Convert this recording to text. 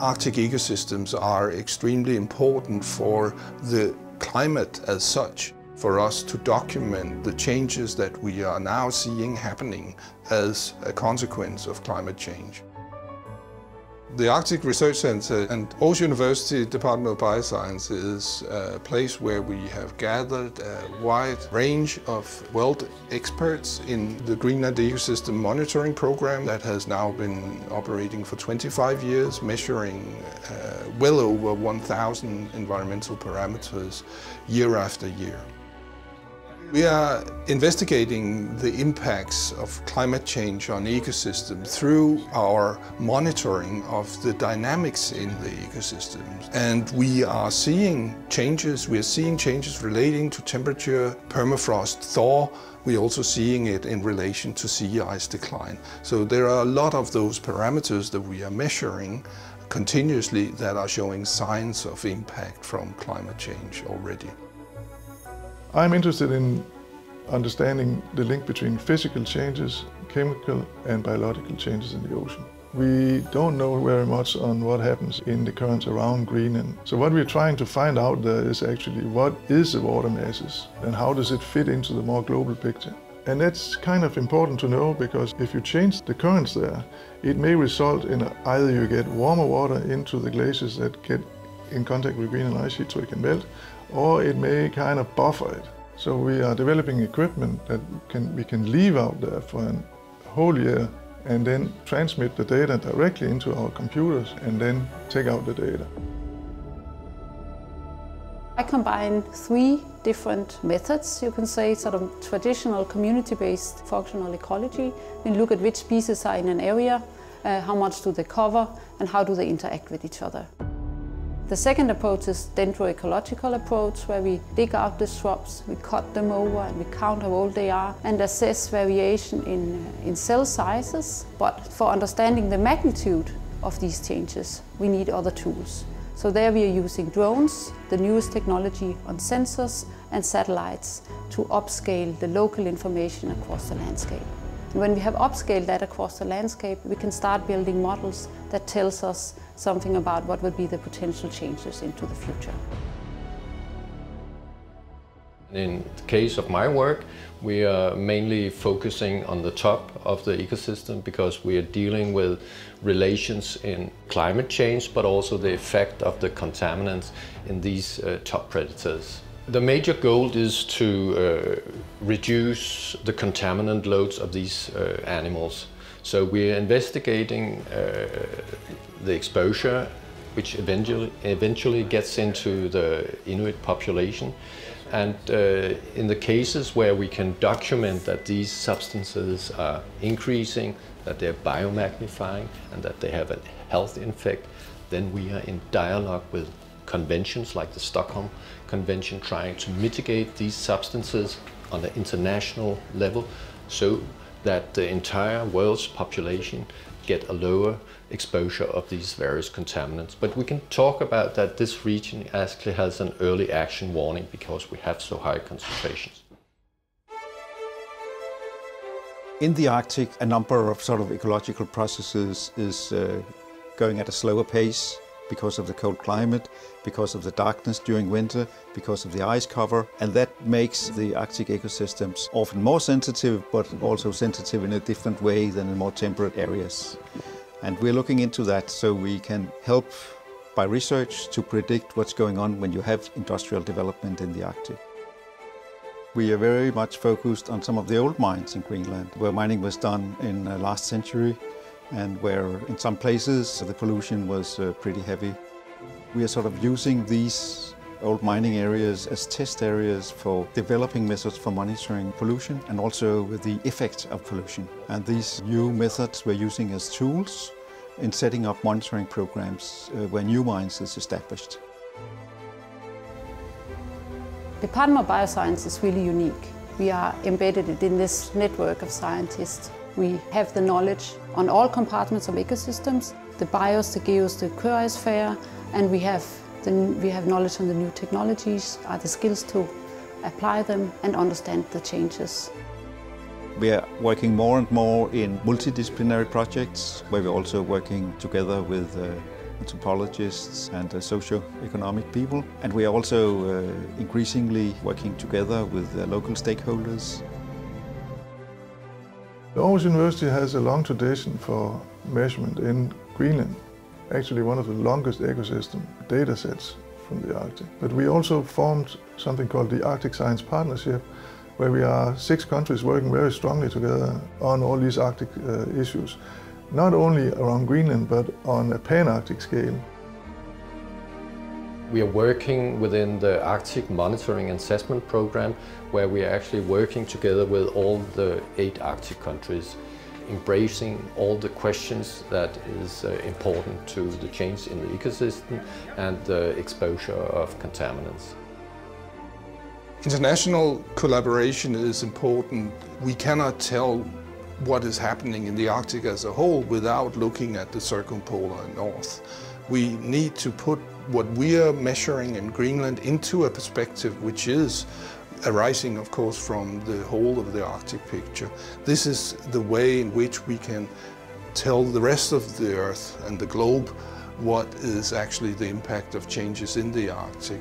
Arctic ecosystems are extremely important for the climate as such, for us to document the changes that we are now seeing happening as a consequence of climate change. The Arctic Research Center and Aarhus University Department of Bioscience is a place where we have gathered a wide range of world experts in the Greenland Ecosystem Monitoring Program that has now been operating for 25 years, measuring uh, well over 1,000 environmental parameters year after year. We are investigating the impacts of climate change on ecosystem through our monitoring of the dynamics in the ecosystems. And we are seeing changes, we are seeing changes relating to temperature, permafrost, thaw. We're also seeing it in relation to sea ice decline. So there are a lot of those parameters that we are measuring continuously that are showing signs of impact from climate change already. I'm interested in understanding the link between physical changes, chemical and biological changes in the ocean. We don't know very much on what happens in the currents around Greenland. So what we're trying to find out there is actually what is the water masses and how does it fit into the more global picture. And that's kind of important to know because if you change the currents there, it may result in either you get warmer water into the glaciers that get in contact with Greenland ice sheet so it can melt, or it may kind of buffer it. So we are developing equipment that can, we can leave out there for a whole year and then transmit the data directly into our computers and then take out the data. I combine three different methods, you can say, sort of traditional community-based functional ecology. We look at which species are in an area, uh, how much do they cover, and how do they interact with each other. The second approach is dendroecological approach, where we dig out the shrubs, we cut them over and we count how old they are and assess variation in, uh, in cell sizes. But for understanding the magnitude of these changes, we need other tools. So there we are using drones, the newest technology on sensors and satellites to upscale the local information across the landscape. And when we have upscaled that across the landscape, we can start building models that tells us something about what would be the potential changes into the future. In the case of my work, we are mainly focusing on the top of the ecosystem because we are dealing with relations in climate change, but also the effect of the contaminants in these uh, top predators. The major goal is to uh, reduce the contaminant loads of these uh, animals. So we're investigating uh, the exposure which eventually, eventually gets into the Inuit population. And uh, in the cases where we can document that these substances are increasing, that they're biomagnifying, and that they have a health effect, then we are in dialogue with conventions like the Stockholm Convention trying to mitigate these substances on the international level so that the entire world's population get a lower exposure of these various contaminants. But we can talk about that this region actually has an early action warning because we have so high concentrations. In the Arctic, a number of sort of ecological processes is uh, going at a slower pace because of the cold climate, because of the darkness during winter, because of the ice cover. And that makes the Arctic ecosystems often more sensitive, but also sensitive in a different way than in more temperate areas. And we're looking into that so we can help by research to predict what's going on when you have industrial development in the Arctic. We are very much focused on some of the old mines in Greenland, where mining was done in the last century and where in some places the pollution was uh, pretty heavy. We are sort of using these old mining areas as test areas for developing methods for monitoring pollution and also the effects of pollution. And these new methods we're using as tools in setting up monitoring programs uh, where new mines is established. The Department of Bioscience is really unique. We are embedded in this network of scientists we have the knowledge on all compartments of ecosystems, the bios, the geos, the cryosphere, and we have, the, we have knowledge on the new technologies, are the skills to apply them and understand the changes. We are working more and more in multidisciplinary projects where we're also working together with uh, anthropologists and uh, socio-economic people. And we are also uh, increasingly working together with uh, local stakeholders. The Aarhus University has a long tradition for measurement in Greenland, actually one of the longest ecosystem data sets from the Arctic. But we also formed something called the Arctic Science Partnership, where we are six countries working very strongly together on all these Arctic uh, issues, not only around Greenland, but on a pan-Arctic scale. We are working within the Arctic Monitoring and Assessment Program, where we are actually working together with all the eight Arctic countries, embracing all the questions that is uh, important to the change in the ecosystem and the exposure of contaminants. International collaboration is important. We cannot tell what is happening in the Arctic as a whole without looking at the circumpolar north. We need to put what we are measuring in Greenland into a perspective which is arising, of course, from the whole of the Arctic picture. This is the way in which we can tell the rest of the Earth and the globe what is actually the impact of changes in the Arctic.